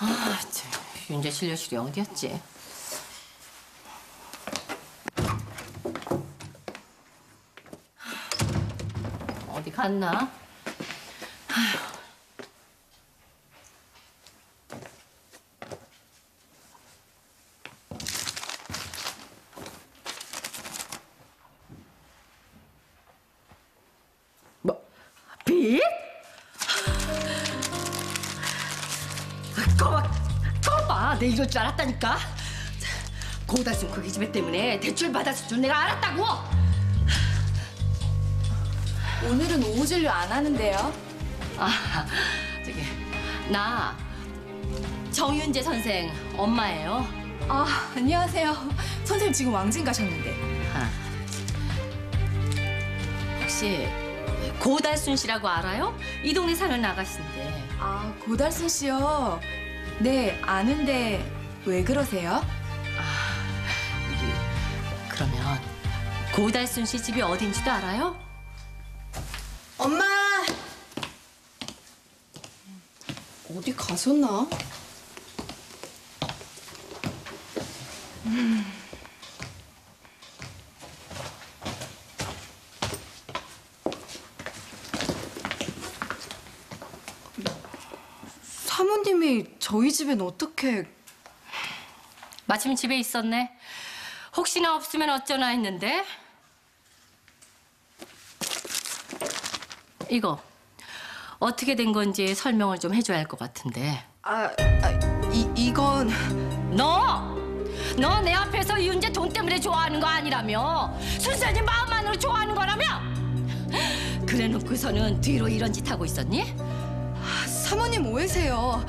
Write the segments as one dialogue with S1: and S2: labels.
S1: 아, 참, 윤재 실려실이 어디였지? 어디 갔나? 뭐, 빚? 꺼봐, 꺼봐. 내 이럴 줄 알았다니까. 고달순 그 기집애 때문에 대출 받았을 줄 내가 알았다고.
S2: 오늘은 오후 진료 안 하는데요.
S1: 아, 저기 나 정윤재 선생 엄마예요.
S2: 아, 안녕하세요. 선생님 지금 왕진 가셨는데.
S1: 아. 혹시 고달순 씨라고 알아요? 이 동네 사는 아가씨인데.
S2: 아, 고달순 씨요. 네, 아는데 왜 그러세요?
S1: 이게 그러면 고달순 씨 집이 어딘지도 알아요?
S2: 엄마! 어디 가셨나? 사모님이 저희 집엔 어떻게
S1: 마침 집에 있었네. 혹시나 없으면 어쩌나 했는데. 이거 어떻게 된 건지 설명을 좀 해줘야 할 것 같은데.
S2: 아, 아 이, 이건
S1: 너! 너 내 앞에서 이윤재 돈 때문에 좋아하는 거 아니라며? 순전히 마음만으로 좋아하는 거라며? 그래놓고서는 뒤로 이런 짓 하고 있었니?
S2: 사모님 오해세요.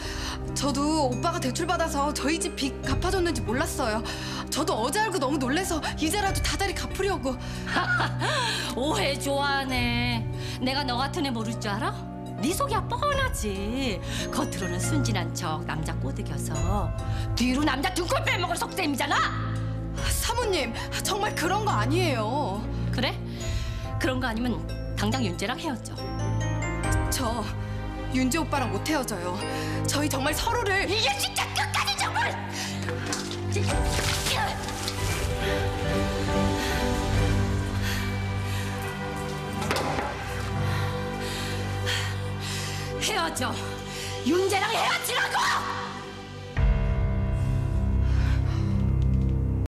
S2: 저도 오빠가 대출 받아서 저희 집 빚 갚아줬는지 몰랐어요. 저도 어제 알고 너무 놀래서 이제라도 다달이 갚으려고.
S1: 오해 좋아하네. 내가 너 같은 애 모를 줄 알아? 네 속이야 뻔하지. 겉으로는 순진한 척 남자 꼬드겨서 뒤로 남자 등골 빼먹을 속셈이잖아.
S2: 사모님 정말 그런 거 아니에요.
S1: 그래? 그런 거 아니면 당장 윤재랑 헤어져.
S2: 저 윤재 오빠랑 못 헤어져요. 저희 정말 서로를
S1: 이게 진짜 끝까지 정말! 헤어져. 윤재랑 헤어지라고!